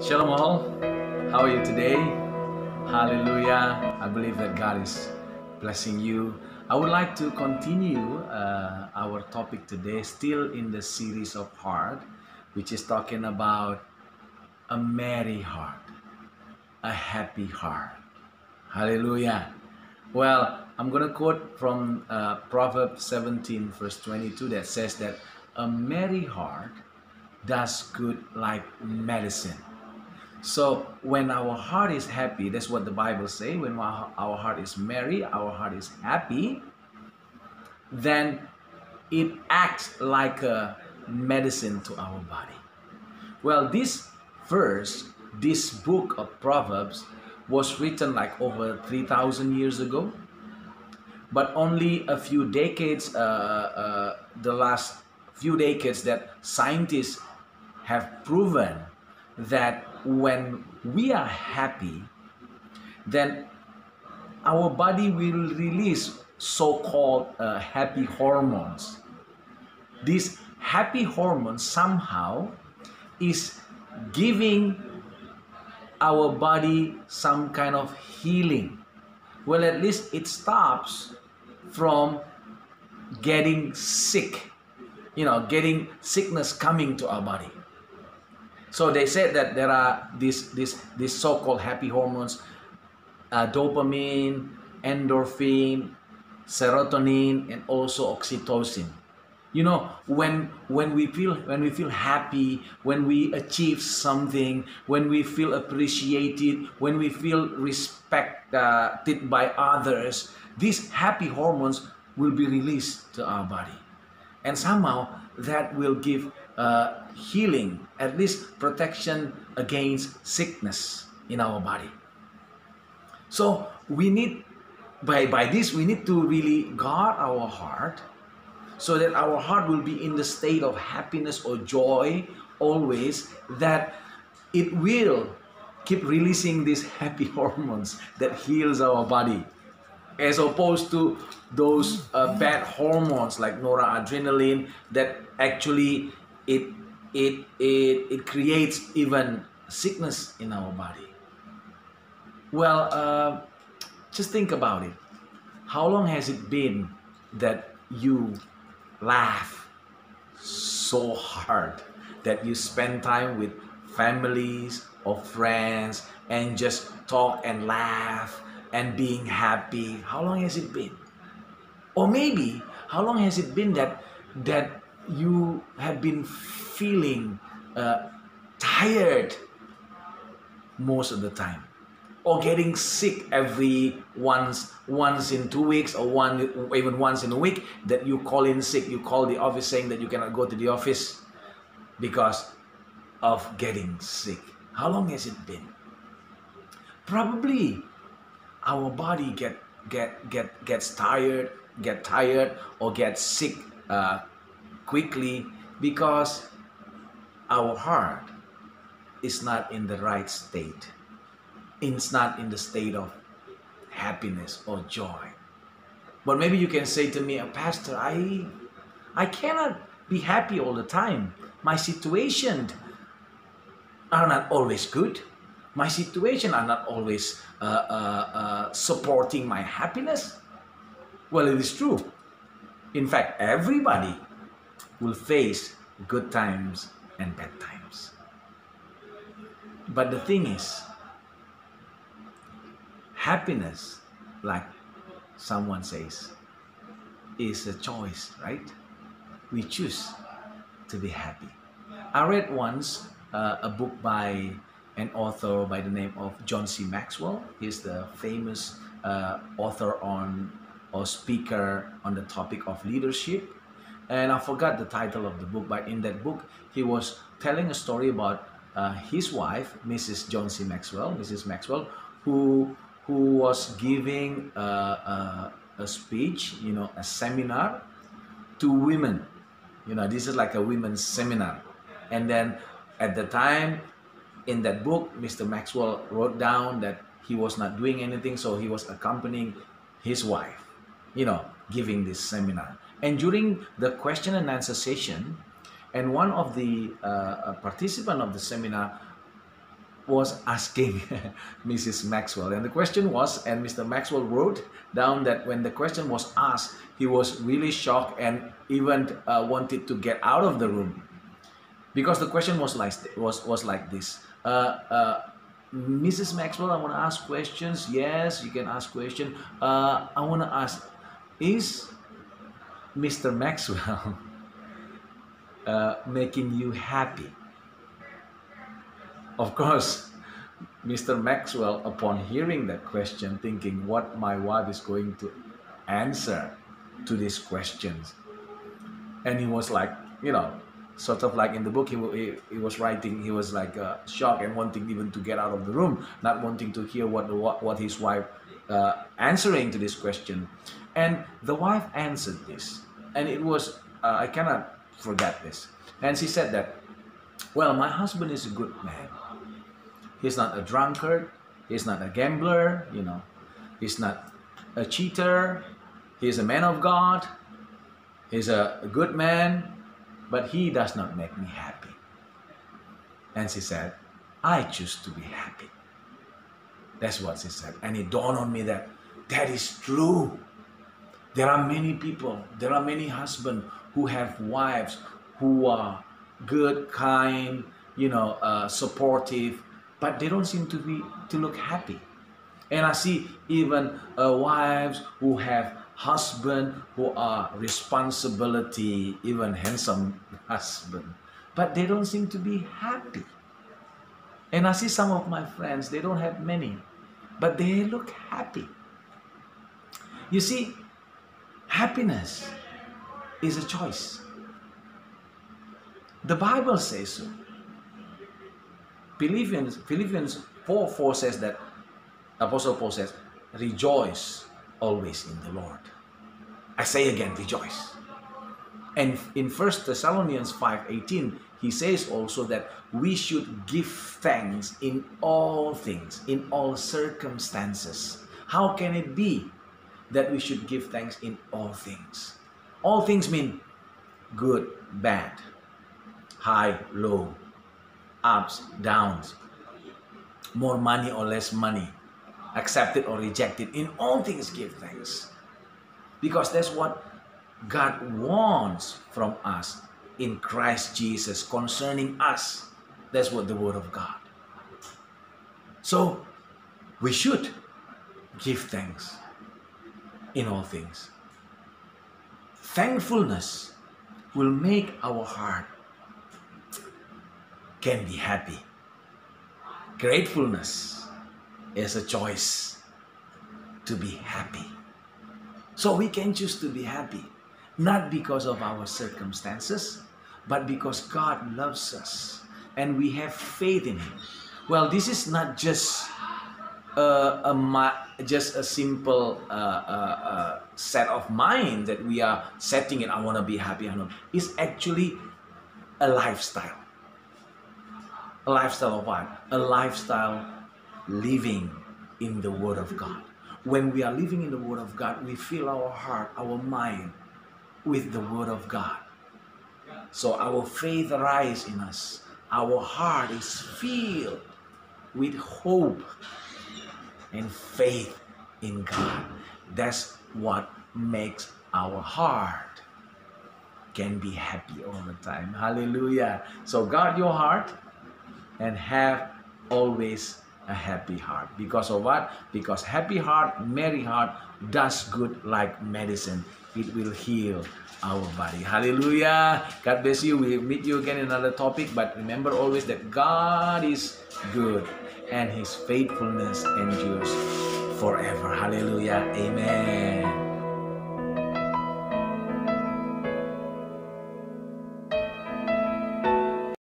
Shalom all. How are you today? Hallelujah. I believe that God is blessing you. I would like to continue uh, our topic today, still in the series of heart, which is talking about a merry heart, a happy heart. Hallelujah. Well, I'm going to quote from uh, Proverbs 17, verse 22, that says that a merry heart does good like medicine. So when our heart is happy, that's what the Bible say. When our heart is merry, our heart is happy, then it acts like a medicine to our body. Well, this verse, this book of Proverbs was written like over 3,000 years ago. But only a few decades, uh, uh, the last few decades that scientists have proven that when we are happy, then our body will release so-called uh, happy hormones. These happy hormones somehow is giving our body some kind of healing. Well, at least it stops from getting sick, you know, getting sickness coming to our body. So they said that there are these these these so-called happy hormones, uh, dopamine, endorphin, serotonin, and also oxytocin. You know, when when we feel when we feel happy, when we achieve something, when we feel appreciated, when we feel respected by others, these happy hormones will be released to our body, and somehow that will give uh, healing, at least protection against sickness in our body. So we need, by, by this, we need to really guard our heart so that our heart will be in the state of happiness or joy always, that it will keep releasing these happy hormones that heals our body as opposed to those uh, bad hormones like noradrenaline that actually it it it it creates even sickness in our body. Well uh, just think about it. How long has it been that you laugh so hard that you spend time with families or friends and just talk and laugh and being happy? How long has it been? Or maybe how long has it been that that you have been feeling uh, tired most of the time. Or getting sick every once once in two weeks or one even once in a week that you call in sick. You call the office saying that you cannot go to the office because of getting sick. How long has it been? Probably our body get get get gets tired get tired or get sick uh, quickly because our heart is not in the right state it's not in the state of happiness or joy but maybe you can say to me pastor i i cannot be happy all the time my situation are not always good my situation are not always uh, uh, uh, supporting my happiness? Well, it is true. In fact, everybody will face good times and bad times. But the thing is, happiness, like someone says, is a choice, right? We choose to be happy. I read once uh, a book by an author by the name of John C. Maxwell. He's the famous uh, author on or speaker on the topic of leadership. And I forgot the title of the book, but in that book, he was telling a story about uh, his wife, Mrs. John C. Maxwell, Mrs. Maxwell, who who was giving a, a, a speech, you know, a seminar to women. You know, this is like a women's seminar. And then at the time, in that book, Mr. Maxwell wrote down that he was not doing anything, so he was accompanying his wife, you know, giving this seminar. And during the question and answer session, and one of the uh, uh participant of the seminar was asking Mrs. Maxwell. And the question was, and Mr. Maxwell wrote down that when the question was asked, he was really shocked and even uh, wanted to get out of the room because the question was like was was like this. Uh, uh, Mrs. Maxwell, I want to ask questions. Yes, you can ask question. Uh, I want to ask, is Mr. Maxwell uh, making you happy? Of course, Mr. Maxwell, upon hearing that question, thinking what my wife is going to answer to these questions, and he was like, you know, sort of like in the book he, he, he was writing, he was like uh, shocked and wanting even to get out of the room, not wanting to hear what what, what his wife uh, answering to this question, and the wife answered this, and it was uh, I cannot forget this, and she said that, well, my husband is a good man He's not a drunkard. He's not a gambler, you know. He's not a cheater. He's a man of God. He's a good man, but he does not make me happy. And she said, I choose to be happy. That's what she said. And it dawned on me that that is true. There are many people, there are many husbands who have wives who are good, kind, you know, uh, supportive, but they don't seem to be to look happy. And I see even uh, wives who have husband who are responsibility, even handsome husband, but they don't seem to be happy. And I see some of my friends, they don't have many, but they look happy. You see, happiness is a choice. The Bible says so. Philippians, Philippians 4 4 says that, Apostle Paul says, rejoice always in the Lord. I say again, rejoice. And in 1 Thessalonians 5 18, he says also that we should give thanks in all things, in all circumstances. How can it be that we should give thanks in all things? All things mean good, bad, high, low, ups, downs, more money or less money, accepted or rejected. In all things, give thanks. Because that's what God wants from us in Christ Jesus concerning us. That's what the Word of God. So we should give thanks in all things. Thankfulness will make our heart can be happy. Gratefulness is a choice to be happy. So we can choose to be happy, not because of our circumstances, but because God loves us and we have faith in Him. Well, this is not just a, a just a simple uh, uh, uh, set of mind that we are setting it. I want to be happy. I know. It's actually a lifestyle. A lifestyle of what? A lifestyle living in the Word of God. When we are living in the Word of God, we fill our heart, our mind with the Word of God. So our faith rises in us. Our heart is filled with hope and faith in God. That's what makes our heart can be happy all the time. Hallelujah. So guard your heart and have always a happy heart. Because of what? Because happy heart, merry heart does good like medicine. It will heal our body. Hallelujah. God bless you. We'll meet you again in another topic. But remember always that God is good and his faithfulness endures forever. Hallelujah. Amen.